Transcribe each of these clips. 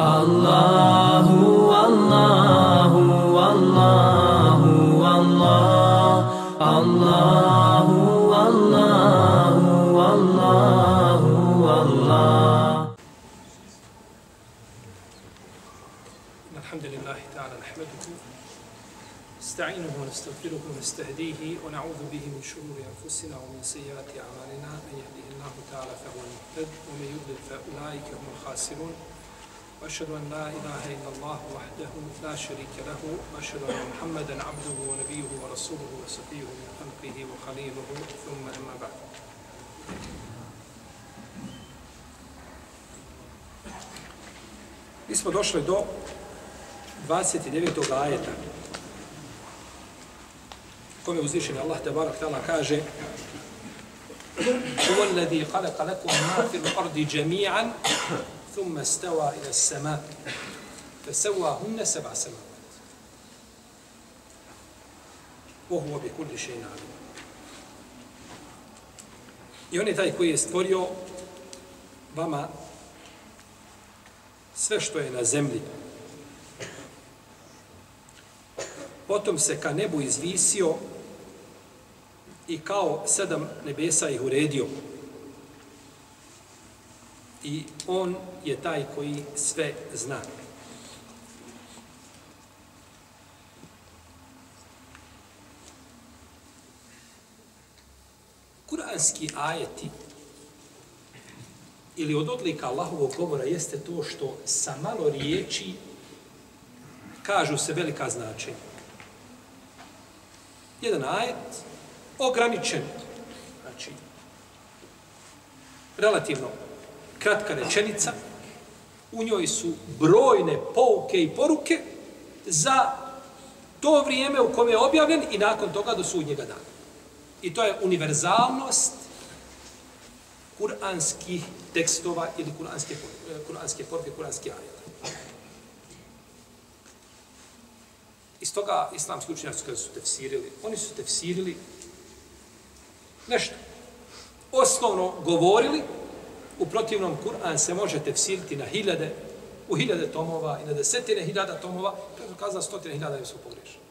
الله والله والله والله الله والله والله والله الحمد لله تعالى نحمده نستعينه ونستغفره ونستهديه ونعوذ به من شرور أنفسنا ومن سيئات أعمالنا من يهده الله تعالى فهو المهتد ومن يضلل فأولئك هم الخاسرون واشهد ان لا اله الا الله وحده لا شريك له واشهد ان محمدا عبده ونبيه ورسوله وصفيه من خلقه وخليله ثم اما بعد Mi smo došli do 29. ajeta kome uzvišen Allah te barak tala kaže alladhi khalaqa lakum ma fil ardi jami'an ثم استوى ila السماء فسواهن سبع سماوات وهو بكل شيء عليم I on je taj koji je stvorio vama sve što je na zemlji. Potom se ka nebu izvisio i kao sedam nebesa ih uredio. I on je taj koji sve zna. Kuranski ajeti ili od odlika Allahovog govora jeste to što sa malo riječi kažu se velika značenja. Jedan ajet ograničen, znači relativno kratka rečenica, u njoj su brojne pouke i poruke za to vrijeme u kome je objavljen i nakon toga do sudnjega dana. I to je univerzalnost kuranskih tekstova ili kuranske, kuranske poruke, kuranske ajeta. Iz toga islamski učenjaci kada su tefsirili, oni su tefsirili nešto. Osnovno govorili, u protivnom Kur'an se može tefsiriti na hiljade, u hiljade tomova i na desetine hiljada tomova, kada su kazali stotine hiljada im su pogriješili.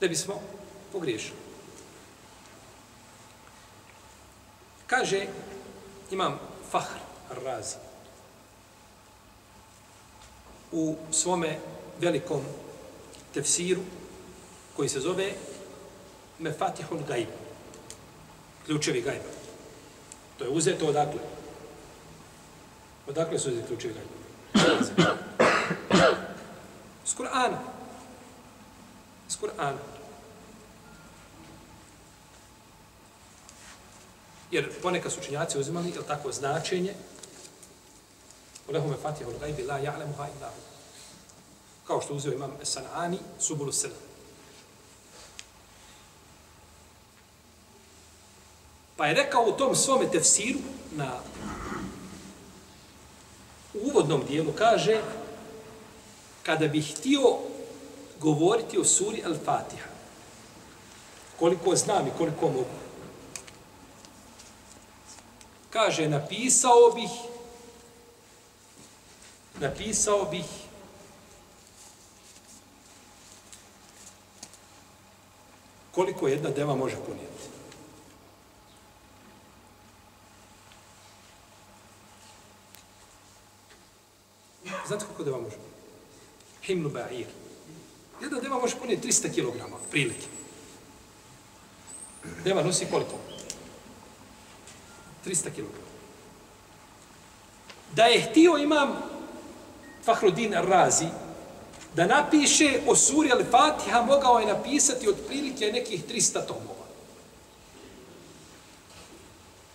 Da bismo pogriješili. Kaže, imam Fahr Razi u svome velikom tefsiru koji se zove Mefatihul Gaib. Ključevi gajba. To je uzeto odakle? Odakle su uzeti ključevi gajba? S Kur'ana. S Kur'ana. Jer ponekad su učinjaci uzimali, je tako, značenje Ulehume fatiha ul gajbi la ja'lemuha illa hu. Kao što uzeo imam Sanani, Subulu Selam. Pa je rekao u tom svome tefsiru na u uvodnom dijelu kaže kada bih htio govoriti o suri Al-Fatiha koliko znam i koliko mogu kaže napisao bih napisao bih koliko jedna deva može ponijeti. Znate koliko deva može ponijeti? Himnu ba'ir. Jedna deva može puniti 300 kg, prilike. Deva nosi koliko? 300 kg. Da je htio imam Fahrudin Razi da napiše o suri Al-Fatiha, mogao je napisati od prilike nekih 300 tomova.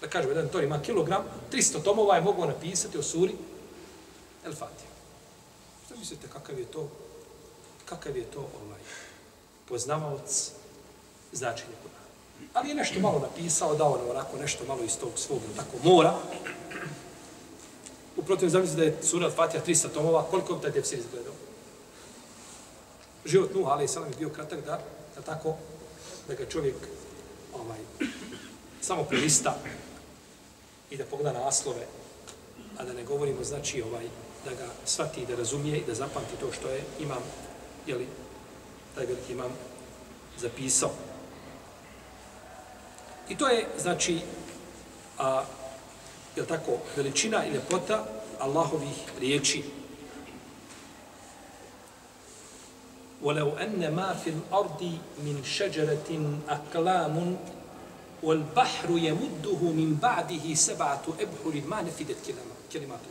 Da kažem, jedan to ima kilogram, 300 tomova je mogao napisati o suri Al-Fatiha. Što mislite, kakav je to, kakav je to ovaj, poznavaoc značenja Kur'ana. Ali je nešto malo napisao, dao nam onako nešto malo iz tog svog tako mora, Uprotiv, zamislite da je sura Al-Fatiha 300 tomova, koliko bi taj tefsir izgledao? Život Nuh, ali salam je bio kratak da, da tako, da ga čovjek ovaj, samo prelista i da pogleda naslove a da ne govorimo znači ovaj da ga svati i da razumije i da zapamti to što je imam, jeli, taj veliki imam zapisao. I to je, znači, a, je tako, veličina i ljepota Allahovih riječi. وَلَوْ أَنَّ مَا فِي الْأَرْضِ مِنْ شَجَرَةٍ أَقْلَامٌ وَالْبَحْرُ يَمُدُّهُ مِنْ بَعْدِهِ سَبْعَةُ أَبْحُرٍ مَا نَفِدَتْ كَلِمَاتُ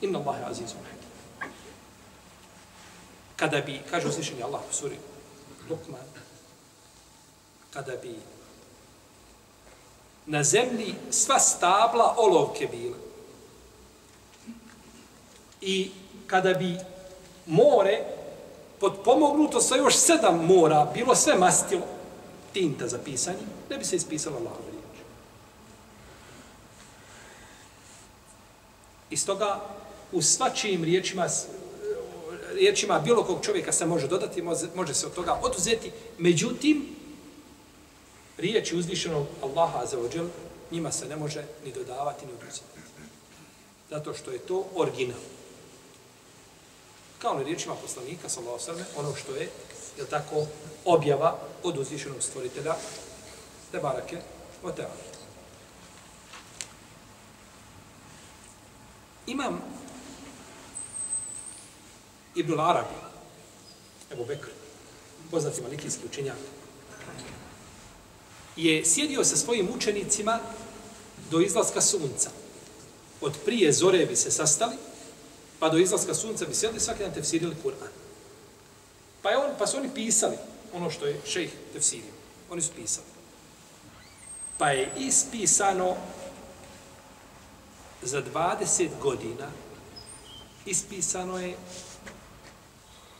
Inna Allahe azizu Kada bi, kaže uzvišenje Allah u suri Lukman, kada bi na zemlji sva stabla olovke bila i kada bi more podpomognuto sa još sedam mora, bilo sve mastilo, tinta za pisanje, ne bi se ispisala Allahove riječ. Iz toga u svačijim riječima riječima bilo kog čovjeka se može dodati, može, može se od toga oduzeti, međutim, riječi uzvišenog Allaha za ođel, njima se ne može ni dodavati, ni oduzeti. Zato što je to original. Kao na riječima poslanika, sallahu sallam, ono što je, je tako, objava od uzvišenog stvoritelja, te barake, o teatru. Imam Ibn Arabi, Ebu Bekr, poznati malikijski učenjak, je sjedio sa svojim učenicima do izlaska sunca. Od prije zore bi se sastali, pa do izlaska sunca bi sjedili, svaki dan tefsirili Kur'an. Pa, je on, pa su oni pisali ono što je šejh tefsirio. Oni su pisali. Pa je ispisano za 20 godina ispisano je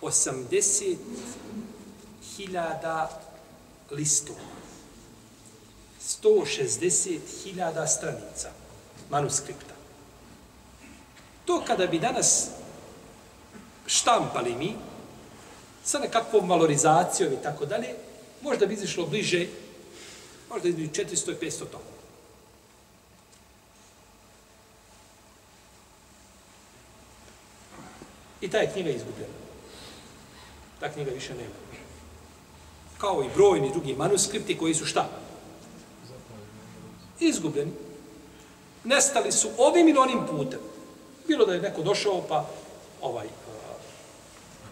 80.000 listova. 160.000 stranica manuskripta. To kada bi danas štampali mi, sa nekakvom valorizacijom i tako dalje, možda bi izišlo bliže, možda između 400 i 500 tomova. I ta je knjiga izgubljena. Ta knjiga više nema. Kao i brojni drugi manuskripti koji su šta? Izgubljeni. Nestali su ovim ili onim putem. Bilo da je neko došao pa ovaj uh,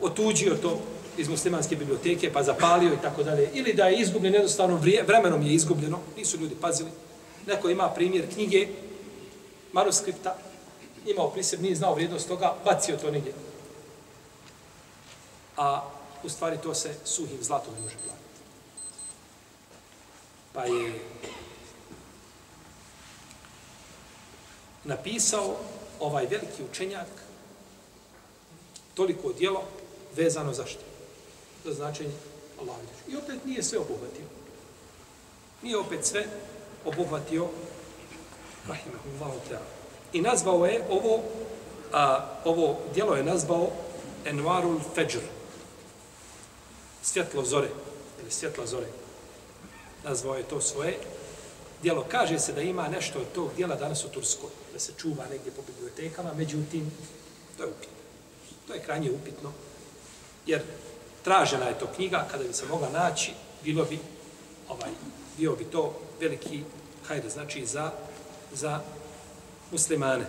otuđio to iz muslimanske biblioteke pa zapalio i tako dalje. Ili da je izgubljen jednostavno vremenom je izgubljeno. Nisu ljudi pazili. Neko ima primjer knjige manuskripta imao priseb, nije znao vrijednost toga, bacio to negdje. A u stvari to se suhim zlatom ne može platiti. Pa je napisao ovaj veliki učenjak toliko dijelo vezano za što? Za značenje Allahovi I opet nije sve obuhvatio. Nije opet sve obuhvatio Rahimahullahu ta'ala. I nazvao je ovo, a, ovo dijelo je nazvao Envarul Fajr svjetlo zore, ili svjetla zore. Nazvao je to svoje dijelo. Kaže se da ima nešto od tog dijela danas u Turskoj, da se čuva negdje po bibliotekama, međutim, to je upitno. To je krajnje upitno, jer tražena je to knjiga, kada bi se mogla naći, bilo bi, ovaj, bio bi to veliki, hajde, znači za, za muslimane.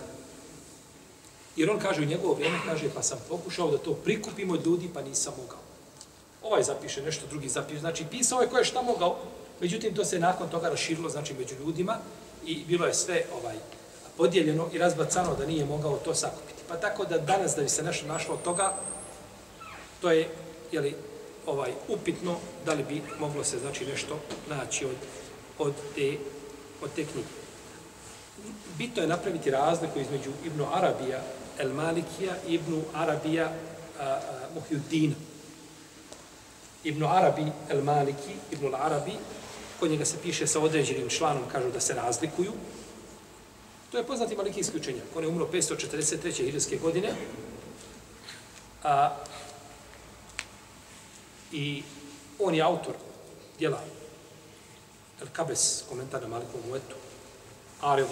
Jer on kaže u njegovo vrijeme, kaže, pa sam pokušao da to prikupimo od ljudi, pa nisam mogao ovaj zapiše nešto, drugi zapiše. Znači, pisao je ko je šta mogao, međutim, to se nakon toga raširilo, znači, među ljudima i bilo je sve ovaj podijeljeno i razbacano da nije mogao to sakupiti. Pa tako da danas da bi se nešto našlo od toga, to je, jeli, ovaj, upitno da li bi moglo se, znači, nešto naći od, od, te, od te knjige. Bitno je napraviti razliku između Ibnu Arabija, El Malikija i Ibnu Arabija a, a, Muhyuddina. Ibn Arabi el Maliki, Ibn Arabi, kod njega se piše sa određenim članom, kažu da se razlikuju. To je poznati malikijski učenjak. On je umro 543. hiljadske godine. A, I on je autor djela El Kabes, komentar na Malikovu Uetu. Ali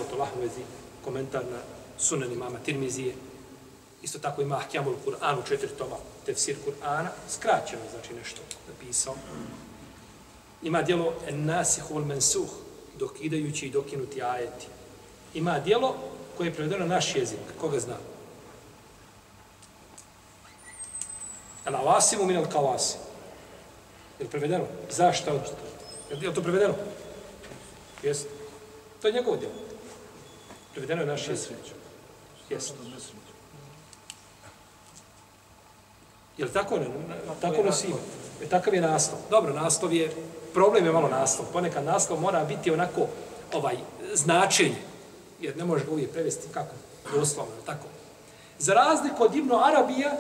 komentar na sunan imama Tirmizije, isto tako ima Ahkjamul Kur'an u četiri toma, tefsir Kur'ana, skraćeno, znači nešto napisao. Ima dijelo En Nasih wal Mensuh, dokidajući i dokinuti ajeti. Ima dijelo koje je prevedeno na naš jezik, koga zna? El Awasimu min al Kawasim. Je li prevedeno? Zašto? Je li to prevedeno? Jeste. To je njegovo djelo. Prevedeno je naš jezik. Jeste. Je li tako? Ne, tako nosi ime. Je takav je naslov. Dobro, naslov je, problem je malo naslov. Ponekad naslov mora biti onako ovaj značenje. Jer ne može ga uvijek prevesti kako? Doslovno, tako. Za razliku od Ibnu Arabija,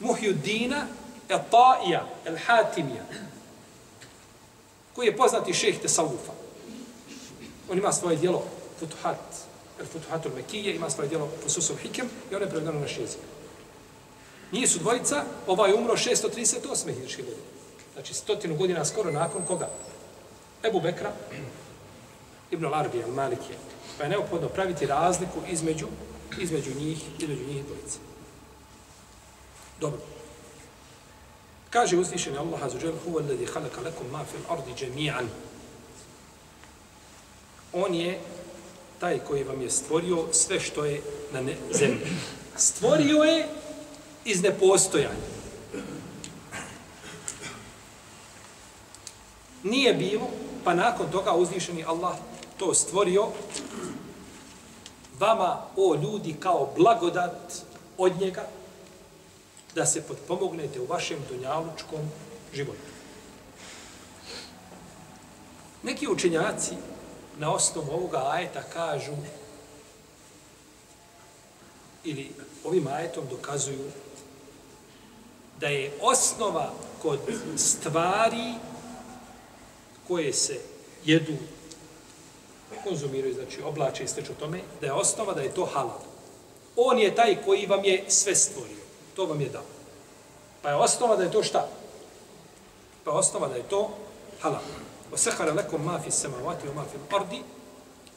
Muhjuddina, El Ta'ija, El Hatimija, koji je poznati šeheh Tesawufa. On ima svoje dijelo Futuhat, El Futuhatul Mekije, ima svoje dijelo Fususul Hikem i on je prevedeno na jezik. Njih su dvojica, ovaj je umro 638. hiljške godine. Znači stotinu godina skoro nakon koga? Ebu Bekra, Ibn Al-Arbi, Al-Malikije. Pa je neophodno praviti razliku između, između njih, između njih dvojice. Dobro. Kaže uzvišeni Allah azuđel, huva alladhi halaka lakum ma fil ardi džemijan. On je taj koji vam je stvorio sve što je na ne, zemlji. Stvorio je iz nepostojanja. Nije bilo, pa nakon toga uzvišeni Allah to stvorio vama, o ljudi, kao blagodat od njega, da se potpomognete u vašem dunjalučkom životu. Neki učenjaci na osnovu ovoga ajeta kažu ili ovim ajetom dokazuju da je osnova kod stvari koje se jedu, konzumiraju, znači oblače i o tome, da je osnova da je to halal. On je taj koji vam je sve stvorio. To vam je dao. Pa je osnova da je to šta? Pa je osnova da je to halal. Osehara lekom ma fi samavati o ma fi ardi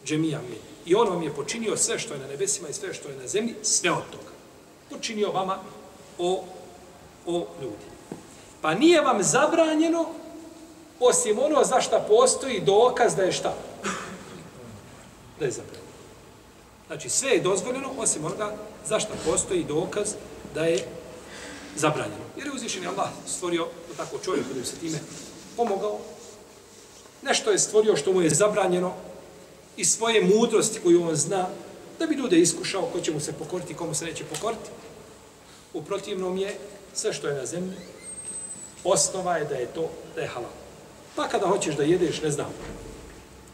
džemija mi. I on vam je počinio sve što je na nebesima i sve što je na zemlji, sve od toga. Počinio vama o o ljudi. Pa nije vam zabranjeno osim ono za šta postoji dokaz da je šta? Da je zabranjeno. Znači sve je dozvoljeno osim onoga za šta postoji dokaz da je zabranjeno. Jer je uzvišen Allah stvorio tako čovjek da se time pomogao. Nešto je stvorio što mu je zabranjeno i svoje mudrosti koju on zna da bi ljude iskušao ko će mu se pokoriti, komu se neće pokoriti. U protivnom je sve što je na zemlji, osnova je da je to, da je halal. Pa kada hoćeš da jedeš, ne znam,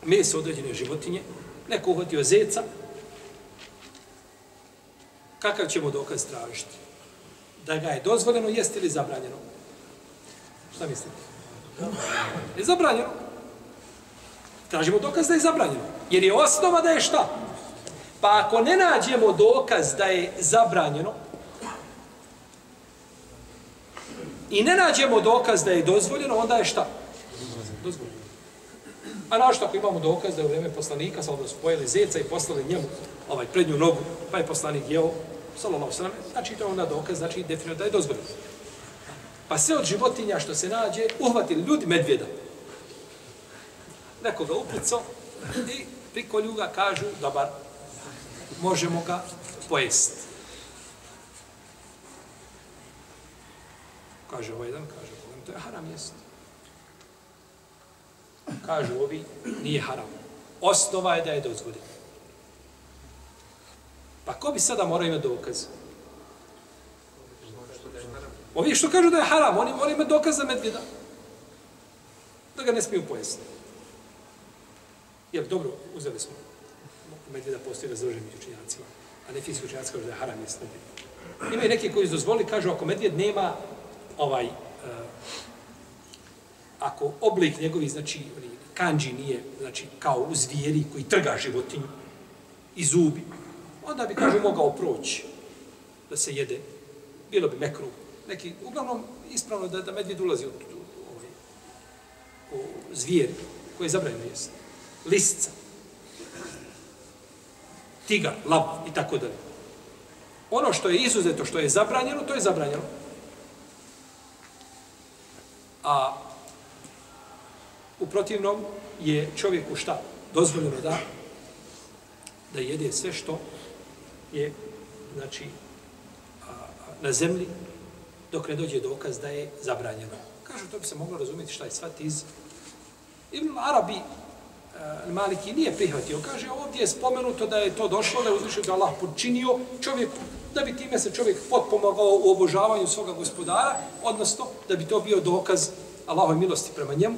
meso određene životinje, neko uhvatio zeca, kakav ćemo dokaz tražiti? Da ga je dozvoljeno jesti ili zabranjeno? Šta mislite? Je zabranjeno. Tražimo dokaz da je zabranjeno. Jer je osnova da je šta? Pa ako ne nađemo dokaz da je zabranjeno, i ne nađemo dokaz da je dozvoljeno, onda je šta? Dozvoljeno. A našto ako imamo dokaz da je u vreme poslanika, sada su pojeli zeca i poslali njemu ovaj prednju nogu, pa je poslanik jeo, sallallahu sallam, znači to je onda dokaz, znači definitivno da je dozvoljeno. Pa sve od životinja što se nađe, uhvatili ljudi medvjeda. Nekoga upucao i prikolju ga kažu, dobar, možemo ga pojesti. Kaže ovaj jedan, kaže ovaj, to je haram jest. Kažu ovi, nije haram. Osnova je da je dozvoljeno. Pa ko bi sada morao imati dokaz? Ovi što kažu da je haram, oni moraju imati dokaz za medvjeda. Da ga ne smiju pojesti. Jer dobro, uzeli smo medvjeda postoji razdruženi činjacima. a ne fizičko učenjaci kažu da je haram jest medvjeda. Ima i neki koji dozvoli, kažu ako medvjed nema ovaj, uh, ako oblik njegovi, znači, kanđi nije, znači, kao u zvijeri koji trga životinju i zubi, onda bi, kažu, mogao proći da se jede. Bilo bi mekru. Neki, uglavnom, ispravno da, da medvjed ulazi u, u, u, u zvijer koji je zabranjeno jesti. Listca. tigar, lav i tako dalje. Ono što je izuzeto, što je zabranjeno, to je zabranjeno. A u protivnom je čovjeku šta? Dozvoljeno da da jede sve što je znači a, na zemlji dok ne dođe dokaz da je zabranjeno. Kažu, to bi se moglo razumjeti šta je svat iz Ibn Arabi uh, Maliki nije prihvatio. Kaže, ovdje je spomenuto da je to došlo, da je uzvišio da Allah počinio čovjek, da bi time se čovjek potpomogao u obožavanju svoga gospodara, odnosno da bi to bio dokaz Allahove milosti prema njemu,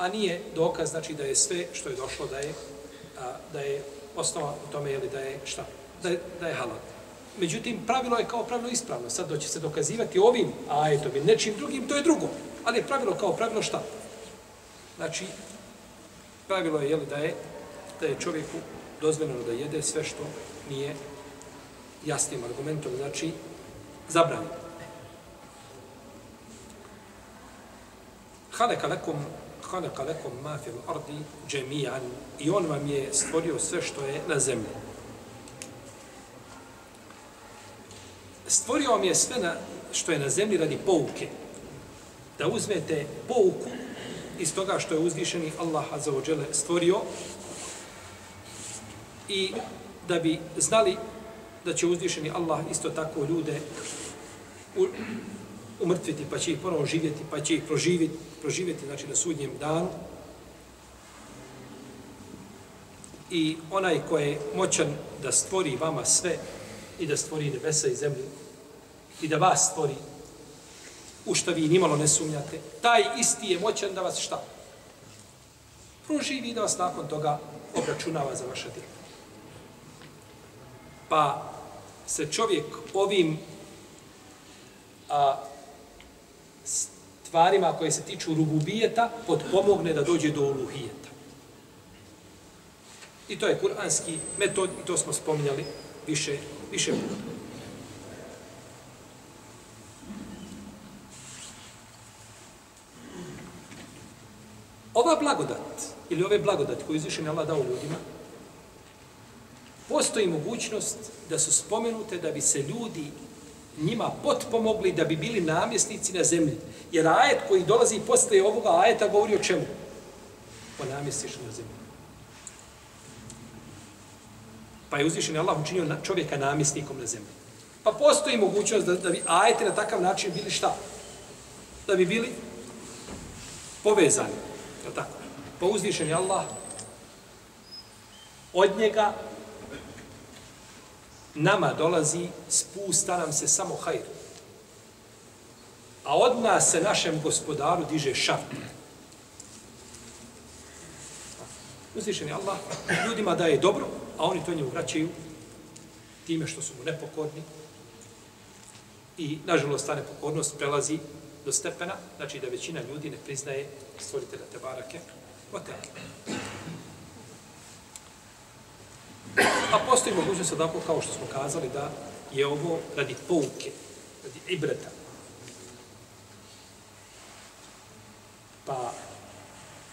a nije dokaz, znači da je sve što je došlo da je, a, da je osnova u tome, jeli, da je šta? Da je, da je halal. Međutim, pravilo je kao pravilo ispravno. Sad doće se dokazivati ovim ajetom bi nečim drugim, to je drugo. Ali je pravilo kao pravilo šta? Znači, pravilo je, jeli, da je, da je čovjeku dozvoljeno da jede sve što nije jasnim argumentom, znači, zabranjeno. Haleka lekom halaka lekom ma fil ardi džemijan i on vam je stvorio sve što je na zemlji. Stvorio vam je sve na, što je na zemlji radi pouke. Da uzmete pouku iz toga što je uzvišeni Allah azzawajal stvorio i da bi znali da će uzvišeni Allah isto tako ljude u, umrtviti, pa će ih ponovo živjeti, pa će ih proživjeti, proživjeti znači na sudnjem danu. I onaj ko je moćan da stvori vama sve i da stvori nebesa i zemlju i da vas stvori u što vi nimalo ne sumnjate, taj isti je moćan da vas šta? Proživi i da vas nakon toga obračunava za vaša djela. Pa se čovjek ovim a, stvarima koje se tiču rububijeta podpomogne da dođe do uluhijeta. I to je kuranski metod i to smo spominjali više, više puta. Ova blagodat, ili ove blagodati koje izvišen Allah dao ljudima, postoji mogućnost da su spomenute da bi se ljudi njima potpomogli da bi bili namjesnici na zemlji. Jer ajet koji dolazi posle ovoga ajeta govori o čemu? O namjestiš na zemlji. Pa je uzvišen Allah učinio čovjeka namjesnikom na zemlji. Pa postoji mogućnost da, da bi ajete na takav način bili šta? Da bi bili povezani. Je tako? Pa uzvišen je Allah od njega nama dolazi, spusta nam se samo hajr. A od nas se našem gospodaru diže šart. Uzvišen je Allah, ljudima daje dobro, a oni to njemu vraćaju time što su mu nepokorni. I, nažalost, ta nepokornost prelazi do stepena, znači da većina ljudi ne priznaje stvoritelja Tebarake. Ote. A postoji mogućnost da kao što smo kazali da je ovo radi pouke, radi ibreta. Pa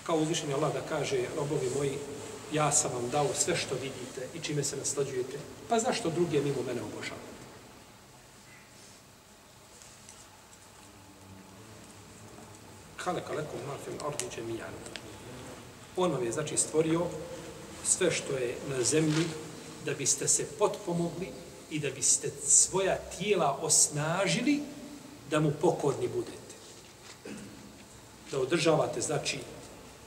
kao uzvišenje Allah da kaže robovi moji ja sam vam dao sve što vidite i čime se naslađujete, pa zašto druge mimo mene obožavate? Kale kalekom mafil ardu džemijan. On vam je znači stvorio sve što je na zemlji da biste se potpomogli i da biste svoja tijela osnažili da mu pokorni budete. Da održavate, znači,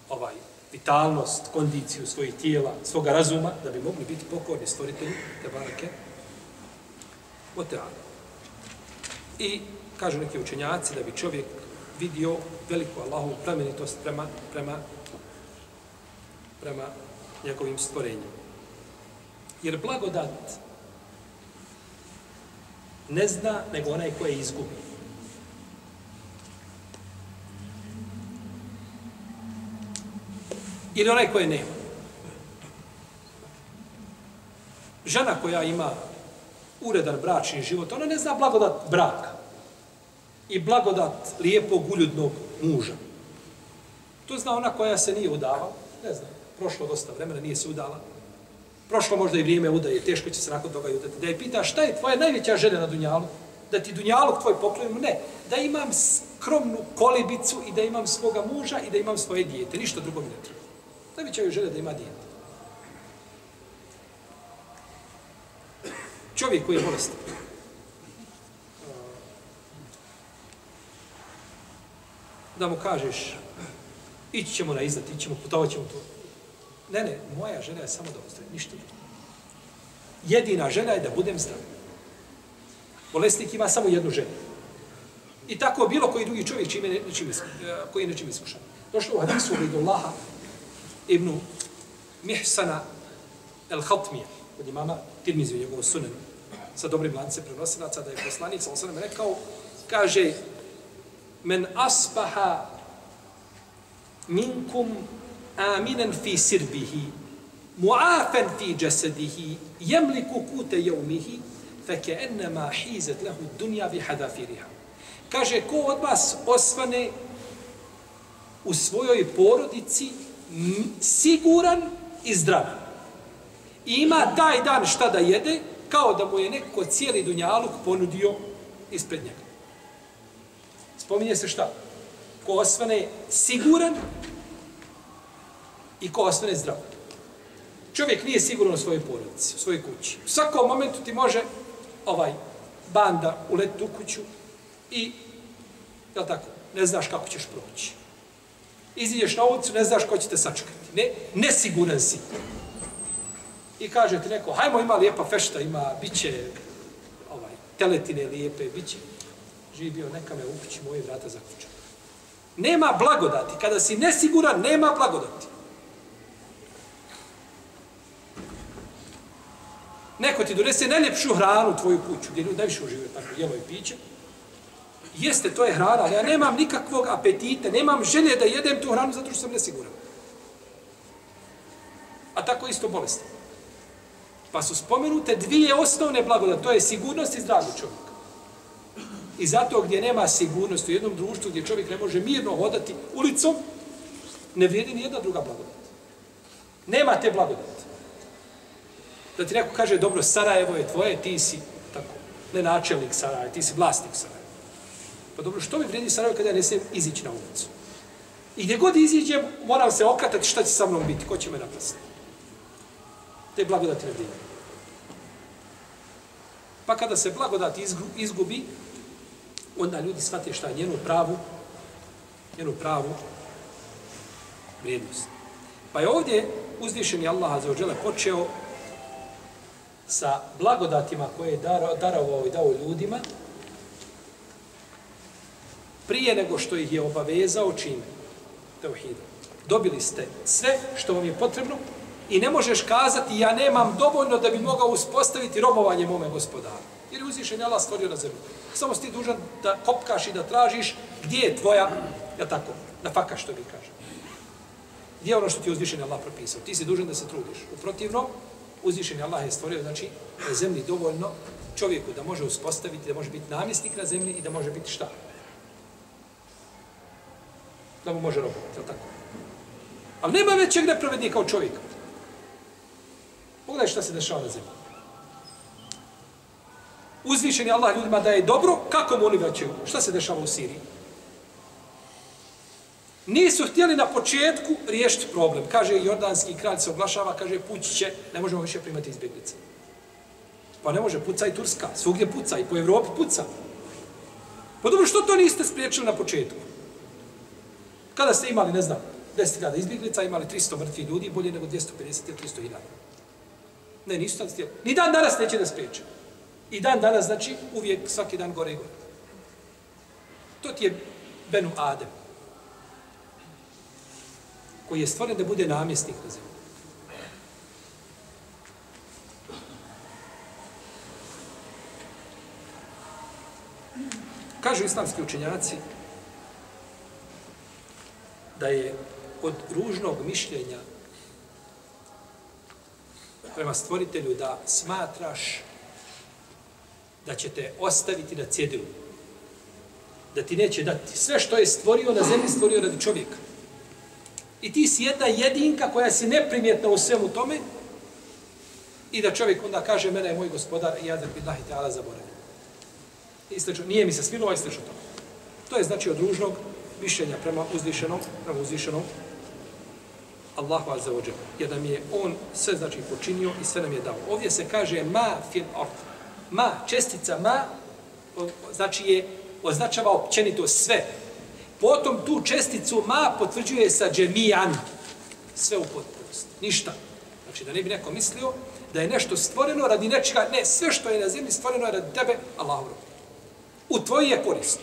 ovaj vitalnost, kondiciju svojih tijela, svoga razuma, da bi mogli biti pokorni stvoritelji, te barake, oteano. I kažu neki učenjaci da bi čovjek vidio veliku Allahovu plemenitost prema, prema, prema njegovim stvorenjem. Jer blagodat ne zna nego onaj koje izgubi. Ili onaj koje nema. Žena koja ima uredan bračni život, ona ne zna blagodat braka i blagodat lijepog uljudnog muža. To zna ona koja se nije udavala, ne zna prošlo dosta vremena, nije se udala. Prošlo možda i vrijeme udaje, teško će se nakon toga i udati. Da je pita šta je tvoja najveća želja na Dunjalu? Da ti Dunjalog tvoj poklonim? Ne. Da imam skromnu kolibicu i da imam svoga muža i da imam svoje dijete. Ništa drugo mi ne treba. Najveća je želja da ima dijete. Čovjek koji je bolestan. Da mu kažeš, ići ćemo na izlet, ići ćemo, putovat ćemo to. Ne, ne, moja želja je samo da ostaje, ništa drugo. Jedina želja je da budem zdrav. Bolesnik ima samo jednu želju. I tako bilo koji drugi čovjek čime, ne, čime, koji nečim iskušan. Došlo u hadisu od Allaha ibn Mihsana el-Khatmija, od imama Tirmizu u njegovu sunenu, sa dobrim lance prenosilaca, da je poslanik sa osanem rekao, kaže, men asbaha minkum aminan fi sirbihi, muafen fi jasadihi, jemliku kute jeumihi, feke ennema hizet lehu dunja vi hadafiriha. Kaže, ko od vas osvane u svojoj porodici siguran i zdrav. I ima taj dan šta da jede, kao da mu je neko cijeli dunjaluk ponudio ispred njega. Spominje se šta? Ko osvane siguran i ko ostane zdrav. Čovjek nije siguran u svojoj porodici, u svojoj kući. U svakom momentu ti može ovaj banda uletiti u kuću i, jel tako, ne znaš kako ćeš proći. Iziđeš na ulicu, ne znaš ko će te sačekati. Ne, nesiguran si. I kaže ti neko, hajmo, ima lijepa fešta, ima, bit će ovaj, teletine lijepe, bit će. Živi bio, neka me u kući, moje vrata zaključa. Nema blagodati. Kada si nesiguran, nema blagodati. Neko ti donese najljepšu hranu u tvoju kuću, gdje ljudi najviše uživaju tako jelo i piće. Jeste, to je hrana, ali ja nemam nikakvog apetita, nemam želje da jedem tu hranu zato što sam nesiguran. A tako isto bolesti. Pa su spomenute dvije osnovne blagodati, to je sigurnost i zdravlje čovjeka. I zato gdje nema sigurnosti u jednom društvu gdje čovjek ne može mirno hodati ulicom, ne vrijedi ni jedna druga blagodat. Nema te blagodati. Da ti neko kaže, dobro, Sarajevo je tvoje, ti si tako, ne načelnik Sarajeva, ti si vlasnik Sarajeva. Pa dobro, što mi vredi Sarajevo kada ja ne smijem izići na ulicu? I gdje god iziđem, moram se okratati šta će sa mnom biti, ko će me napasti. Te blagodati ne vredi. Pa kada se blagodat izgubi, onda ljudi shvate šta je njenu pravu, njenu pravu vrijednost. Pa je ovdje uzvišeni Allah za ođele počeo sa blagodatima koje je darovao i dao ljudima, prije nego što ih je obavezao čime? Teuhidom. Dobili ste sve što vam je potrebno i ne možeš kazati ja nemam dovoljno da bi mogao uspostaviti robovanje mome gospodaru. Jer je uzvišen Allah stvorio na zemlju. Samo si ti dužan da kopkaš i da tražiš gdje je tvoja, ja tako, na faka što bi kaže. Gdje je ono što ti uzvišen Allah propisao? Ti si dužan da se trudiš. U protivnom, uzvišen Allah je stvorio, znači, na zemlji dovoljno čovjeku da može uspostaviti, da može biti namjesnik na zemlji i da može biti šta? Da mu može robovati, je tako? Ali nema većeg nepravednika od čovjeka. Pogledaj šta se dešava na zemlji. Uzvišen je Allah ljudima da je dobro, kako mu oni vraćaju? Šta se dešava u Siriji? Nisu htjeli na početku riješiti problem. Kaže, jordanski kralj se oglašava, kaže, pući će, ne možemo više primati izbjeglice. Pa ne može, puca i Turska, svugdje puca, i po Evropi puca. Pa dobro, što to niste spriječili na početku? Kada ste imali, ne znam, 10.000 izbjeglica, imali 300 mrtvih ljudi, bolje nego 250 ili 300. Ne, nisu tad htjeli. Ni dan danas neće da spriječe. I dan danas, znači, uvijek, svaki dan gore i gore. To ti je Benu Adem koji je stvoren da bude namjesnik na zemlji. Kažu islamski učenjaci da je od ružnog mišljenja prema stvoritelju da smatraš da će te ostaviti na cjedilu. Da ti neće dati. Sve što je stvorio na zemlji, stvorio radi čovjeka. I ti si jedna jedinka koja si neprimjetna u svemu tome I da čovjek onda kaže, mene je moj gospodar i ja da bi lahi ta'ala zaboravio. Istečno, nije mi se smilo, a istečno to. To je znači od ružnog mišljenja prema uzvišenom, prema uzvišenom Allahu azza wa da Jer nam je on sve znači počinio i sve nam je dao. Ovdje se kaže ma fil ard. Ma, čestica ma, znači je, označava općenito sve. Potom tu česticu ma potvrđuje sa džemijan. Sve u potpunosti. Ništa. Znači da ne bi neko mislio da je nešto stvoreno radi nečega. Ne, sve što je na zemlji stvoreno je radi tebe, Allahu rob. U tvoji je korist.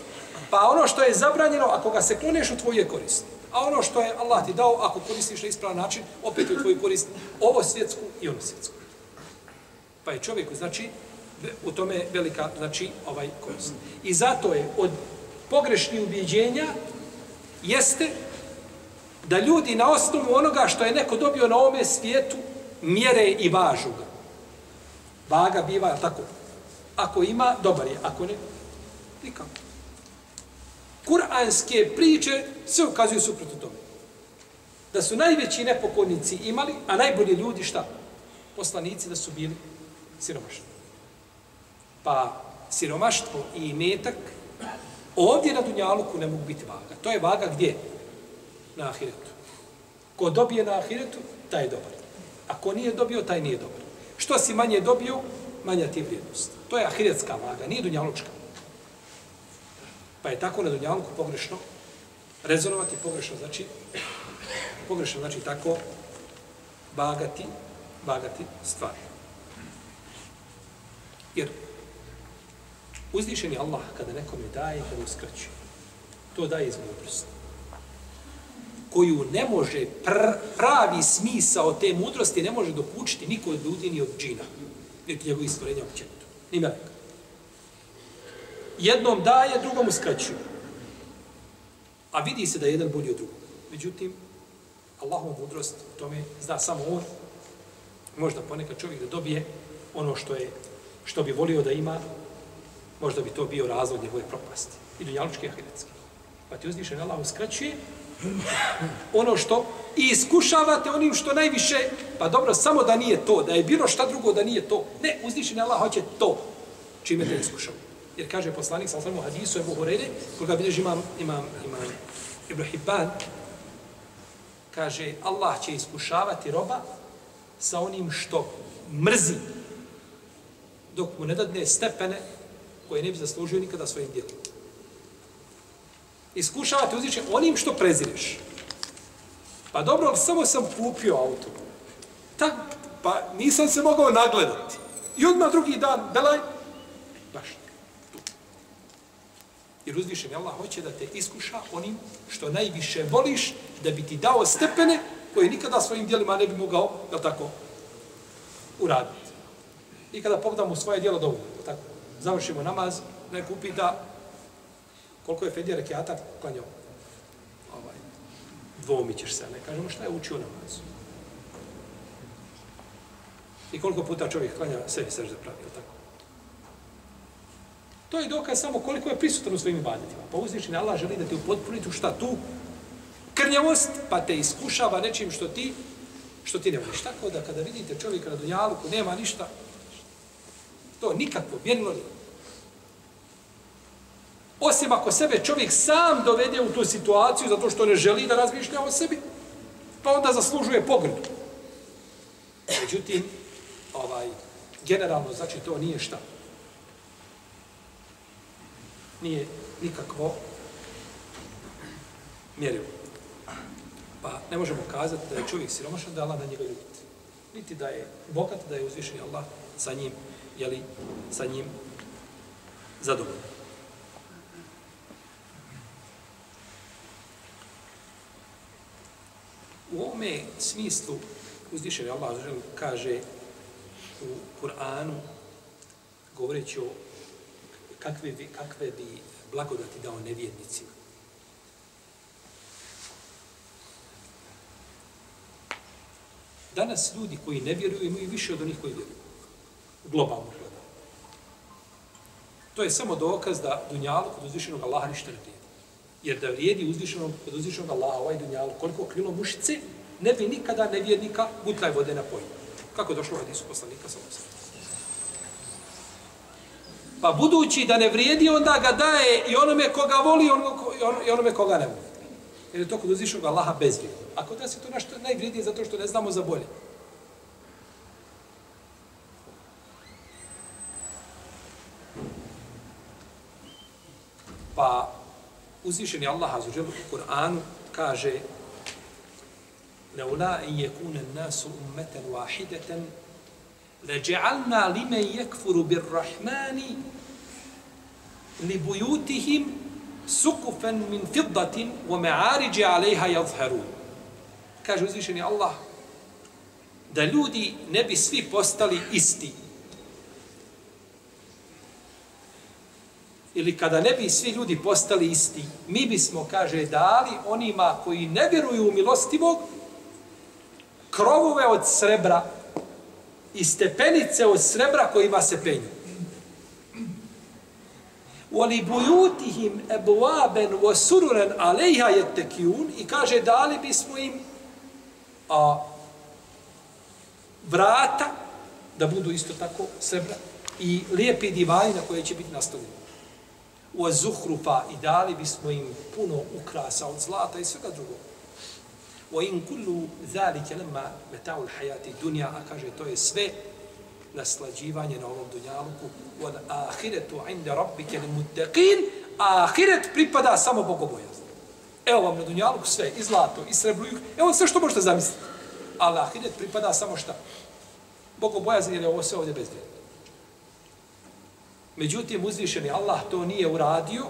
Pa ono što je zabranjeno, ako ga se kloneš, u tvoji je korist. A ono što je Allah ti dao, ako koristiš na ispravan način, opet je u tvoju korist ovo svjetsku i ono svjetsku. Pa je čovjeku, znači, u tome velika, znači, ovaj korist. I zato je od pogrešnih ubjeđenja jeste da ljudi na osnovu onoga što je neko dobio na ovome svijetu mjere i važu ga. Vaga biva tako. Ako ima, dobar je. Ako ne, nikako. Kur'anske priče sve ukazuju suprotno tome. Da su najveći nepokornici imali, a najbolji ljudi šta? Poslanici da su bili siromašni. Pa siromaštvo i imetak ovdje na Dunjaluku ne mogu biti vaga. To je vaga gdje? Na Ahiretu. Ko dobije na Ahiretu, taj je dobar. A ko nije dobio, taj nije dobar. Što si manje dobio, manja ti je vrijednost. To je ahiretska vaga, nije Dunjalučka. Pa je tako na Dunjaluku pogrešno rezonovati, pogrešno znači pogrešno znači tako vagati, vagati stvari. Jer uzvišeni Allah kada nekome daje, kada uskraćuje, to daje iz mudrosti koju ne može pr pravi smisao te mudrosti ne može dokučiti niko od ljudi ni od džina, niti njegovih stvorenja općenito, ni meleka. Jednom daje, drugom uskraćuje. A vidi se da je jedan bolji od drugog. Međutim, Allahova mudrost u tome zna samo on. Možda ponekad čovjek da dobije ono što je što bi volio da ima, možda bi to bio razlog njegove propasti. I dunjalučki i ahiretski. Pa ti uzvišen Allah uskraćuje ono što i iskušavate onim što najviše, pa dobro, samo da nije to, da je bilo šta drugo da nije to. Ne, uzvišen Allah hoće to, čime te iskušao. Jer kaže poslanik, sa sam hadisu Ebu Horeire, koga bilježi imam, imam, imam Ibn Hibban, kaže, Allah će iskušavati roba sa onim što mrzi, dok mu ne dadne stepene koje ne bi zaslužio nikada svojim djelom. Iskušavati uzviše onim što prezireš. Pa dobro, ali samo sam kupio auto. Ta, pa nisam se mogao nagledati. I odmah drugi dan, belaj, baš tu. Jer uzvišen Allah hoće da te iskuša onim što najviše voliš, da bi ti dao stepene koje nikada svojim dijelima ne bi mogao, jel tako, uraditi. I kada pogledamo svoje dijelo dovoljno, završimo namaz, neko upita koliko je Fedija rekiata klanjao. Ovaj, dvoumit ćeš se, ne kažemo šta je učio namaz. I koliko puta čovjek klanja sebi sežde pravi, tako? To je dokaz samo koliko je prisutan u svojim ibadetima. Pa uzvišen Allah želi da te upotpuniti u šta tu? Krnjavost, pa te iskušava nečim što ti što ti ne voliš. Tako da kada vidite čovjeka na dunjaluku, nema ništa, to nikakvo, mjerilo nije. Osim ako sebe čovjek sam dovede u tu situaciju zato što ne želi da razmišlja o sebi, pa onda zaslužuje pogrdu. Međutim, ovaj, generalno, znači, to nije šta. Nije nikakvo mjerilo. Pa ne možemo kazati da je čovjek siromašan, da je Allah na njega ljubiti. Niti da je bogat, da je uzvišen Allah sa njim, jeli, sa njim zadovoljan. U ovome smislu uzdišen Allah kaže u Kur'anu govoreći o kakve bi, kakve bi blagodati dao nevjednicima. Danas ljudi koji ne vjeruju imaju više od onih koji vjeruju. Globalno gledano. To je samo dokaz da dunjalu kod uzvišenog Allaha ništa ne vrijedi. Jer da vrijedi uzvišenog, kod uzvišenog Allaha ovaj dunjalu koliko krilo mušice, ne bi nikada nevjernika butlaj vode na napojio. Kako je došlo u hadisu poslanika sa osam. Pa budući da ne vrijedi, onda ga daje i onome koga voli i onome, i onome koga ne voli. Jer je to kod uzvišnog Allaha bezvrijedno. A kod nas je to nešto najvrijednije zato što ne znamo za bolje. Pa uzvišeni Allah azuđel u Kur'anu kaže Neula in yekuna nasu ummatan wahidatan laj'alna liman yakfuru birrahmani li buyutihim sukufan min fiddatin wa ma'arij 'alayha yadhharun. Kaže uzvišeni Allah da ljudi ne bi svi postali isti. Ili kada ne bi svi ljudi postali isti, mi bismo, kaže, dali onima koji ne vjeruju u milostivog, krovove od srebra i stepenice od srebra kojima se penju. Wali bujutihim ebuaben wasururen alejha jettekijun i kaže dali bismo im a, vrata da budu isto tako srebra i lijepi divani na koje će biti nastavljeni u zuhrufa i dali bismo im puno ukrasa od zlata i svega drugog. Wa in kullu zalika lamma mata'u al-hayati dunya a kaže to je sve naslađivanje na ovom dunjaluku. Wal ahiretu 'inda rabbike lil muttaqin ahiret pripada samo bogobojaznom evo vam na dunjaluku sve i zlato i srebro evo sve što možete zamisliti. Ali ahiret pripada samo šta? Bogobojazan je ovo sve ovdje bezvrijedno. Međutim, uzvišeni Allah to nije uradio,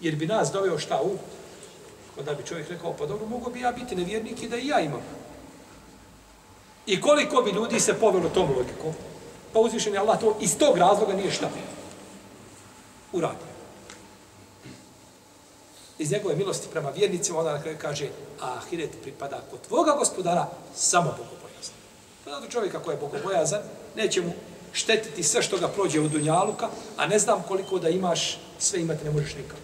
jer bi nas doveo šta u? Onda bi čovjek rekao, pa dobro, mogu bi ja biti nevjernik i da i ja imam. I koliko bi ljudi se povelo tom logikom? Pa uzvišeni Allah to iz tog razloga nije šta uradio. Iz njegove milosti prema vjernicima, onda na kraju kaže, a ahiret pripada kod tvoga gospodara samo bogobojazan. Pa zato čovjek ako je bogobojazan, neće mu štetiti sve što ga prođe u Dunjaluka, a ne znam koliko da imaš, sve imati ne možeš nikako.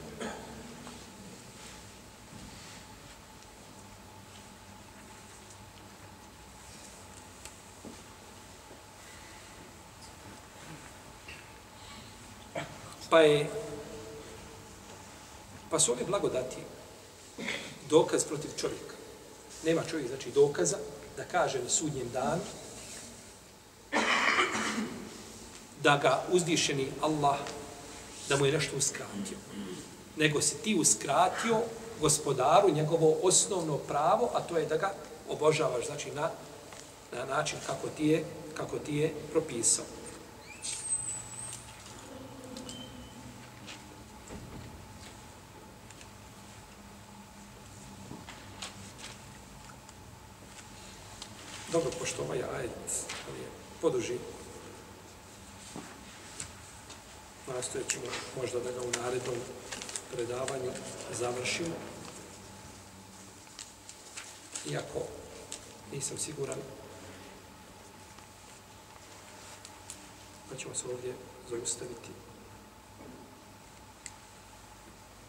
Pa je, pa su ove blagodati dokaz protiv čovjeka. Nema čovjek, znači, dokaza da kaže na sudnjem danu da ga uzdišeni Allah, da mu je nešto uskratio. Nego si ti uskratio gospodaru njegovo osnovno pravo, a to je da ga obožavaš, znači na, na način kako ti je, kako ti je propisao. Dobro, pošto ovaj ajet je poduži, nastojat ćemo možda da ga u narednom predavanju završimo. Iako nisam siguran Pa ćemo se ovdje zaustaviti.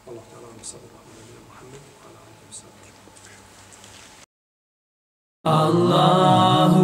Allah ta'ala wa sallallahu alaihi wa Muhammed wa ala alihi wa sallam. Allahu